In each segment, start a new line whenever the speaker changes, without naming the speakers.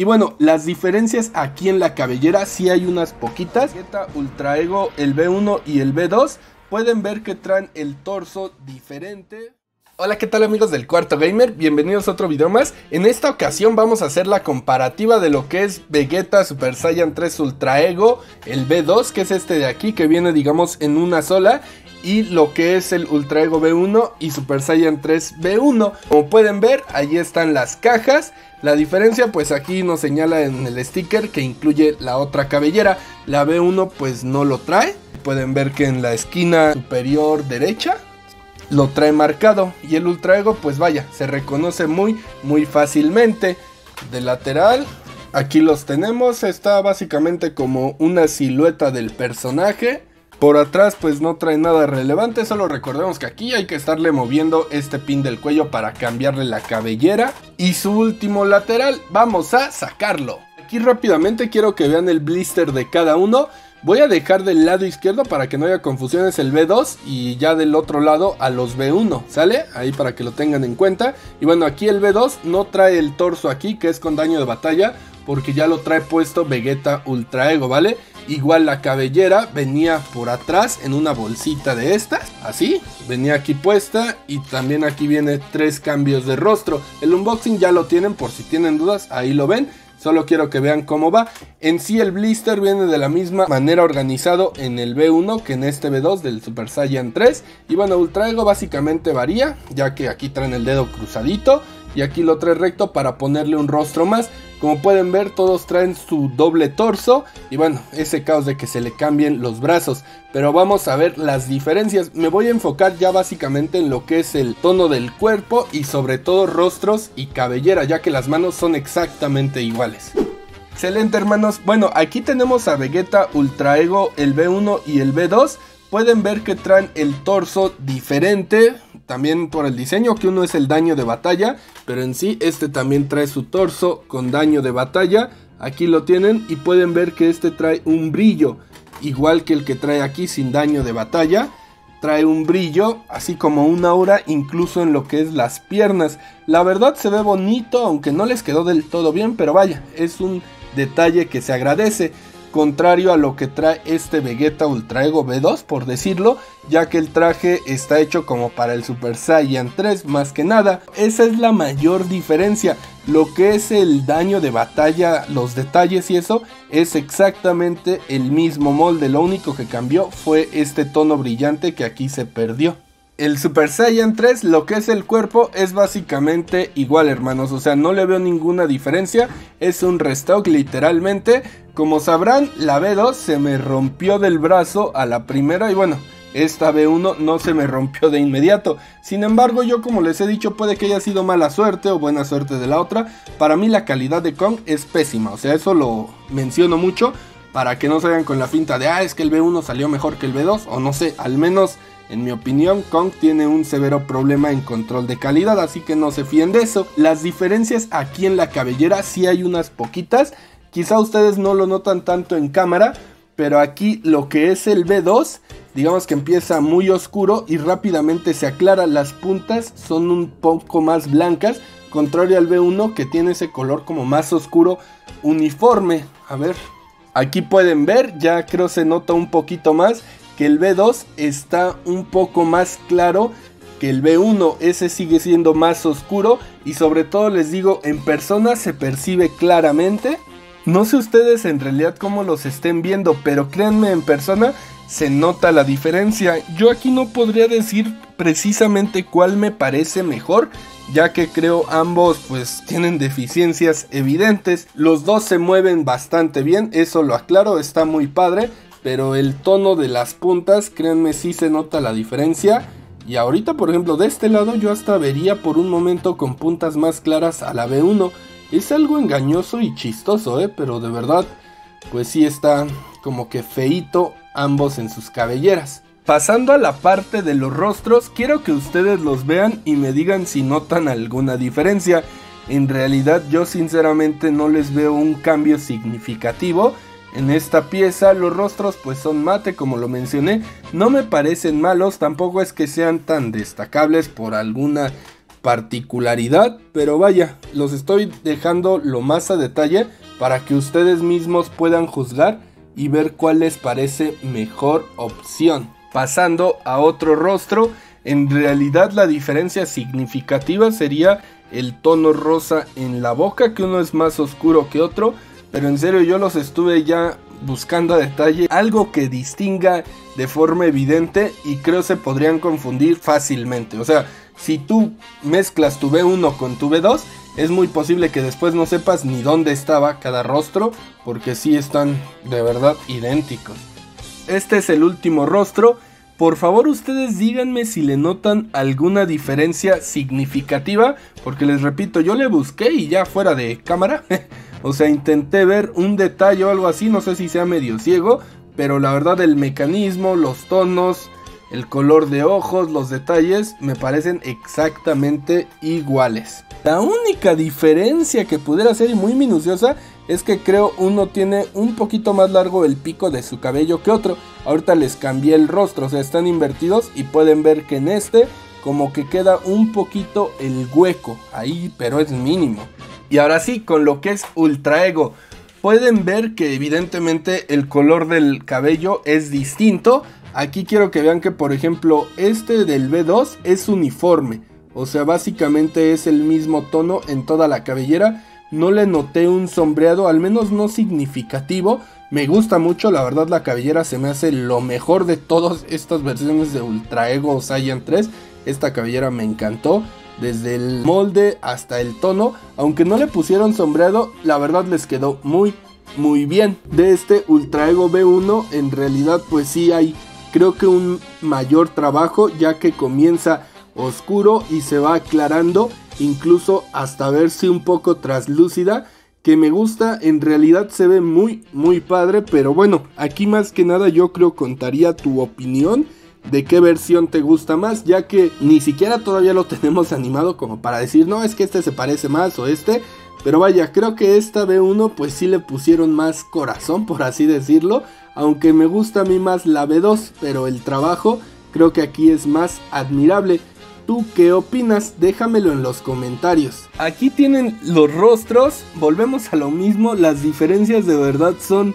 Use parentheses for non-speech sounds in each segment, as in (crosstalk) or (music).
Y bueno, las diferencias aquí en la cabellera sí hay unas poquitas. Vegeta Ultra Ego, el B1 y el B2 pueden ver que traen el torso diferente. Hola, ¿qué tal amigos del Cuarto Gamer? Bienvenidos a otro video más. En esta ocasión vamos a hacer la comparativa de lo que es Vegeta Super Saiyan 3 Ultra Ego, el B2, que es este de aquí, que viene digamos en una sola, y lo que es el Ultra Ego B1 y Super Saiyan 3 B1. Como pueden ver, ahí están las cajas. La diferencia pues aquí nos señala en el sticker que incluye la otra cabellera. La B1 pues no lo trae. Pueden ver que en la esquina superior derecha lo trae marcado. Y el Ultra Ego pues vaya, se reconoce muy muy fácilmente. De lateral aquí los tenemos. Está básicamente como una silueta del personaje. Por atrás pues no trae nada relevante, solo recordemos que aquí hay que estarle moviendo este pin del cuello para cambiarle la cabellera. Y su último lateral, vamos a sacarlo. Aquí rápidamente quiero que vean el blister de cada uno. Voy a dejar del lado izquierdo para que no haya confusiones el B2 y ya del otro lado a los B1, ¿sale? Ahí para que lo tengan en cuenta. Y bueno, aquí el B2 no trae el torso aquí, que es con daño de batalla, porque ya lo trae puesto Vegeta Ultra Ego, ¿vale? Igual la cabellera venía por atrás en una bolsita de estas, así, venía aquí puesta y también aquí viene tres cambios de rostro. El unboxing ya lo tienen por si tienen dudas, ahí lo ven. Solo quiero que vean cómo va. En sí el blister viene de la misma manera organizado en el B1 que en este B2 del Super Saiyan 3. Y bueno, Ultra Ego básicamente varía, ya que aquí traen el dedo cruzadito y aquí lo trae recto para ponerle un rostro más. Como pueden ver todos traen su doble torso y bueno, ese caos de que se le cambien los brazos. Pero vamos a ver las diferencias. Me voy a enfocar ya básicamente en lo que es el tono del cuerpo y sobre todo rostros y cabellera ya que las manos son exactamente iguales. Excelente hermanos, bueno aquí tenemos a Vegeta Ultra Ego el B1 y el B2 pueden ver que traen el torso diferente, también por el diseño, que uno es el daño de batalla, pero en sí este también trae su torso con daño de batalla. Aquí lo tienen y pueden ver que este trae un brillo, igual que el que trae aquí sin daño de batalla. Trae un brillo, así como una aura, incluso en lo que es las piernas. La verdad se ve bonito, aunque no les quedó del todo bien, pero vaya, es un detalle que se agradece contrario a lo que trae este Vegeta Ultra Ego B2 por decirlo, ya que el traje está hecho como para el Super Saiyan 3 más que nada. Esa es la mayor diferencia. Lo que es el daño de batalla, los detalles y eso es exactamente el mismo molde. Lo único que cambió fue este tono brillante que aquí se perdió el Super Saiyan 3, lo que es el cuerpo, es básicamente igual, hermanos. O sea, no le veo ninguna diferencia. Es un restock, literalmente. Como sabrán, la B2 se me rompió del brazo a la primera. Y bueno, esta B1 no se me rompió de inmediato. Sin embargo, yo como les he dicho, puede que haya sido mala suerte o buena suerte de la otra. Para mí la calidad de Kong es pésima. O sea, eso lo menciono mucho. Para que no vayan con la finta de, ah, es que el B1 salió mejor que el B2. O no sé, al menos en mi opinión, Kong tiene un severo problema en control de calidad, así que no se fíen de eso. Las diferencias aquí en la cabellera sí hay unas poquitas. Quizá ustedes no lo notan tanto en cámara, pero aquí lo que es el B2, digamos que empieza muy oscuro y rápidamente se aclara. Las puntas son un poco más blancas, contrario al B1 que tiene ese color como más oscuro uniforme. A ver, aquí pueden ver, ya creo se nota un poquito más que el B2 está un poco más claro que el B1, ese sigue siendo más oscuro y sobre todo les digo, en persona se percibe claramente. No sé ustedes en realidad cómo los estén viendo, pero créanme en persona se nota la diferencia. Yo aquí no podría decir precisamente cuál me parece mejor, ya que creo ambos pues tienen deficiencias evidentes. Los dos se mueven bastante bien, eso lo aclaro, está muy padre pero el tono de las puntas, créanme, sí se nota la diferencia. Y ahorita, por ejemplo, de este lado yo hasta vería por un momento con puntas más claras a la B1. Es algo engañoso y chistoso, ¿eh? Pero de verdad, pues sí está como que feito ambos en sus cabelleras. Pasando a la parte de los rostros, quiero que ustedes los vean y me digan si notan alguna diferencia. En realidad yo sinceramente no les veo un cambio significativo en esta pieza los rostros pues son mate como lo mencioné, no me parecen malos, tampoco es que sean tan destacables por alguna particularidad, pero vaya, los estoy dejando lo más a detalle para que ustedes mismos puedan juzgar y ver cuál les parece mejor opción. Pasando a otro rostro, en realidad la diferencia significativa sería el tono rosa en la boca, que uno es más oscuro que otro, pero en serio yo los estuve ya buscando a detalle algo que distinga de forma evidente y creo se podrían confundir fácilmente. O sea, si tú mezclas tu B1 con tu B2, es muy posible que después no sepas ni dónde estaba cada rostro, porque sí están de verdad idénticos. Este es el último rostro. Por favor ustedes díganme si le notan alguna diferencia significativa, porque les repito, yo le busqué y ya fuera de cámara (laughs) O sea, intenté ver un detalle o algo así, no sé si sea medio ciego, pero la verdad el mecanismo, los tonos, el color de ojos, los detalles me parecen exactamente iguales. La única diferencia que pudiera ser muy minuciosa es que creo uno tiene un poquito más largo el pico de su cabello que otro. Ahorita les cambié el rostro, o sea, están invertidos y pueden ver que en este como que queda un poquito el hueco ahí, pero es mínimo. Y ahora sí, con lo que es Ultra Ego. Pueden ver que evidentemente el color del cabello es distinto. Aquí quiero que vean que por ejemplo este del B2 es uniforme. O sea, básicamente es el mismo tono en toda la cabellera. No le noté un sombreado, al menos no significativo. Me gusta mucho, la verdad la cabellera se me hace lo mejor de todas estas versiones de Ultra Ego Saiyan 3. Esta cabellera me encantó desde el molde hasta el tono. Aunque no le pusieron sombreado, la verdad les quedó muy, muy bien. De este Ultra Ego B1, en realidad pues sí hay, creo que un mayor trabajo, ya que comienza oscuro y se va aclarando, incluso hasta verse un poco traslúcida. Que me gusta, en realidad se ve muy, muy padre, pero bueno, aquí más que nada yo creo contaría tu opinión de qué versión te gusta más, ya que ni siquiera todavía lo (laughs) tenemos animado como para decir, no, es que este se parece más o este. Pero vaya, creo que esta B1 pues sí le pusieron más corazón, por así decirlo. Aunque me gusta a mí más la B2, pero el trabajo creo que aquí es más admirable. ¿Tú qué opinas? Déjamelo en los comentarios. Aquí tienen los rostros, volvemos a lo mismo, las diferencias de verdad son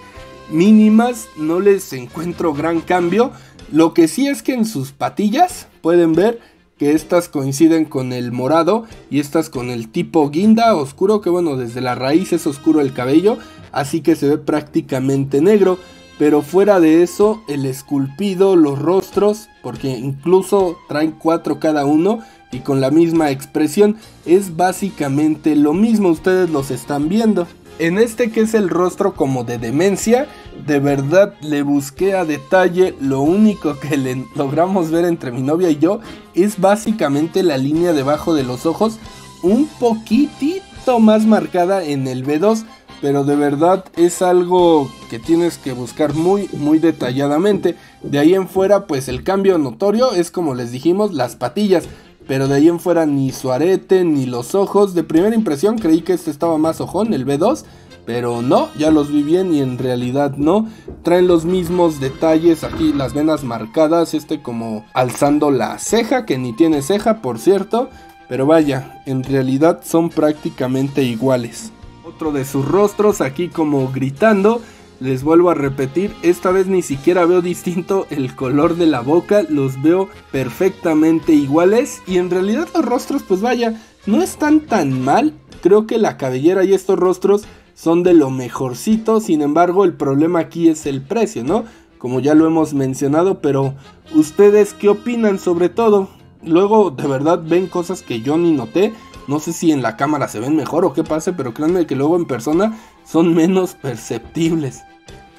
mínimas, no les encuentro gran cambio. Lo que sí es que en sus patillas pueden ver que estas coinciden con el morado y estas con el tipo guinda oscuro, que bueno, desde la raíz es oscuro el cabello, así que se ve prácticamente negro. Pero fuera de eso, el esculpido, los rostros, porque incluso traen cuatro cada uno y con la misma expresión, es básicamente lo mismo, ustedes los están viendo. En este que es el rostro como de demencia, de verdad le busqué a detalle, lo único que le logramos ver entre mi novia y yo es básicamente la línea debajo de los ojos, un poquitito más marcada en el B2, pero de verdad es algo que tienes que buscar muy muy detalladamente. De ahí en fuera pues el cambio notorio es como les dijimos las patillas. Pero de ahí en fuera ni su arete ni los ojos. De primera impresión creí que este estaba más ojón, el B2. Pero no, ya los vi bien y en realidad no. Traen los mismos detalles aquí, las venas marcadas, este como alzando la ceja, que ni tiene ceja por cierto. Pero vaya, en realidad son prácticamente iguales. Otro de sus rostros aquí como gritando. Les vuelvo a repetir, esta vez ni siquiera veo distinto el color de la boca, los veo perfectamente iguales y en realidad los rostros pues vaya, no están tan mal, creo que la cabellera y estos rostros son de lo mejorcito, sin embargo el problema aquí es el precio, ¿no? Como ya lo hemos mencionado, pero ustedes qué opinan sobre todo? Luego de verdad ven cosas que yo ni noté, no sé si en la cámara se ven mejor o qué pase, pero créanme que luego en persona son menos perceptibles.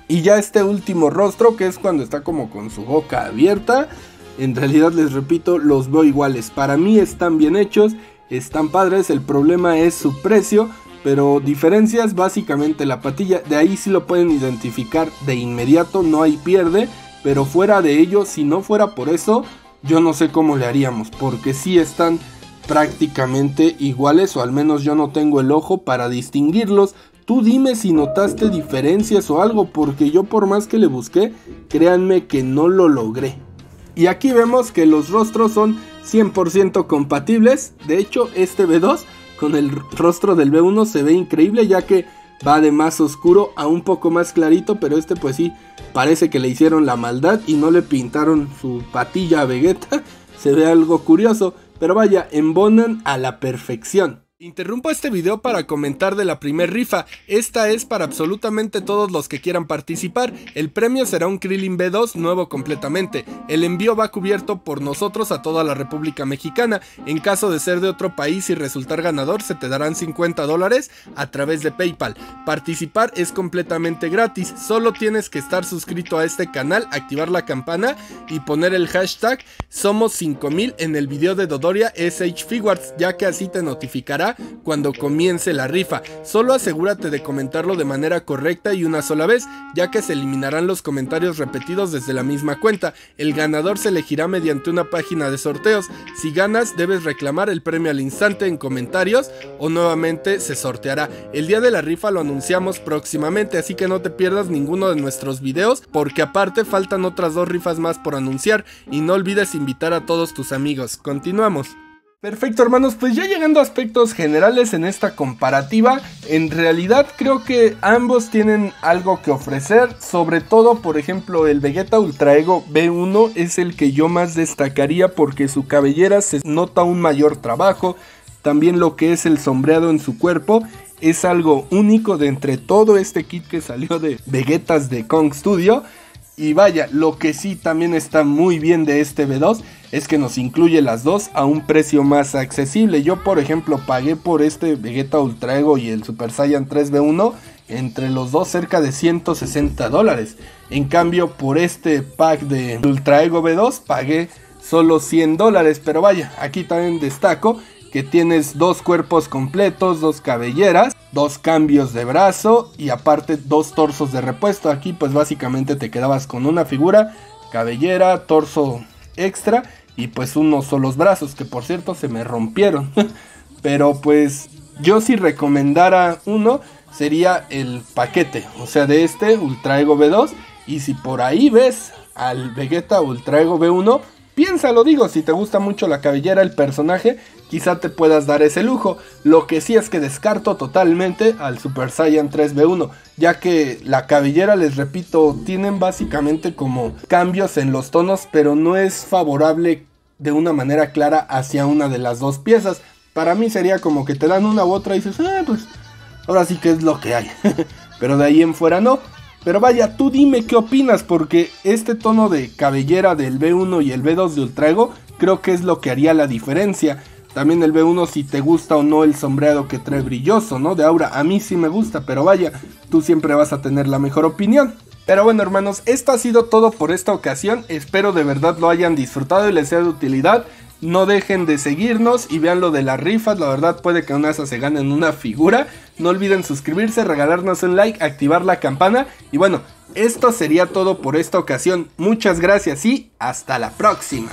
Y ya este último rostro, que es cuando está como con su boca abierta, en realidad les repito, los veo iguales. Para mí están bien hechos, están padres, el problema es su precio. Pero diferencias básicamente la patilla, de ahí sí lo pueden identificar de inmediato, no hay pierde. Pero fuera de ello, si no fuera por eso, yo no sé cómo le haríamos, porque sí están prácticamente iguales o al menos yo no tengo el ojo para distinguirlos. Tú dime si notaste diferencias o algo porque yo por más que le busqué, créanme que no lo logré. Y aquí vemos que los rostros son 100% compatibles. De hecho, este B2 con el rostro del B1 se ve increíble ya que va de más oscuro a un poco más clarito, pero este pues sí, parece que le hicieron la maldad y no le pintaron su patilla a Vegeta. (laughs) Se ve algo curioso, pero vaya, embonan a la perfección. Interrumpo este video para comentar de la primer rifa, esta es para absolutamente todos los que quieran participar, el premio será un Krillin B2 nuevo completamente, el envío va cubierto por nosotros a toda la República Mexicana, en caso de ser de otro país y resultar ganador se te darán 50 dólares a través de Paypal, participar es completamente gratis, solo tienes que estar suscrito a este canal, activar la campana y poner el hashtag somos 5000 en el video de Dodoria SH Figuarts, ya que así te notificará cuando comience la rifa. Solo asegúrate de comentarlo de manera correcta y una sola vez, ya que se eliminarán los comentarios repetidos desde la misma cuenta. El ganador se elegirá mediante una página de sorteos. Si ganas, debes reclamar el premio al instante en comentarios o nuevamente se sorteará. El día de la rifa lo anunciamos próximamente, así que no te pierdas ninguno de nuestros videos, porque aparte faltan otras dos rifas más por anunciar y no olvides invitar a todos tus amigos. Continuamos. Perfecto hermanos, pues ya llegando a aspectos generales en esta comparativa, en realidad creo que ambos tienen algo que ofrecer, sobre todo por ejemplo el Vegeta Ultra Ego B1 es el que yo más destacaría porque su cabellera se nota un mayor trabajo, también lo que es el sombreado en su cuerpo es algo único de entre todo este kit que salió de Vegetas de Kong Studio. Y vaya, lo que sí también está muy bien de este B2 es que nos incluye las dos a un precio más accesible. Yo, por ejemplo, pagué por este Vegeta Ultra Ego y el Super Saiyan 3B1 entre los dos cerca de 160 dólares. En cambio, por este pack de Ultra Ego B2 pagué solo 100 dólares. Pero vaya, aquí también destaco que tienes dos cuerpos completos, dos cabelleras, dos cambios de brazo y aparte dos torsos de repuesto. Aquí pues básicamente te quedabas con una figura, cabellera, torso extra y pues unos solos brazos que por cierto se me rompieron. (laughs) Pero pues yo si recomendara uno sería el paquete, o sea de este Ultra Ego B2 y si por ahí ves al Vegeta Ultra Ego B1 Piénsalo, digo, si te gusta mucho la cabellera, el personaje, quizá te puedas dar ese lujo. Lo que sí es que descarto totalmente al Super Saiyan 3B1, ya que la cabellera, les repito, tienen básicamente como cambios en los tonos, pero no es favorable de una manera clara hacia una de las dos piezas. Para mí sería como que te dan una u otra y dices, ah, pues ahora sí que es lo que hay. (laughs) pero de ahí en fuera no. Pero vaya, tú dime qué opinas, porque este tono de cabellera del B1 y el B2 de Ultraego creo que es lo que haría la diferencia. También el B1 si te gusta o no el sombreado que trae brilloso, ¿no? De Aura, a mí sí me gusta, pero vaya, tú siempre vas a tener la mejor opinión. Pero bueno hermanos, esto ha sido todo por esta ocasión, espero de verdad lo hayan disfrutado y les sea de utilidad. No dejen de seguirnos y vean lo de las rifas, la verdad puede que una de se ganen una figura. No olviden suscribirse, regalarnos un like, activar la campana y bueno, esto sería todo por esta ocasión. Muchas gracias y hasta la próxima.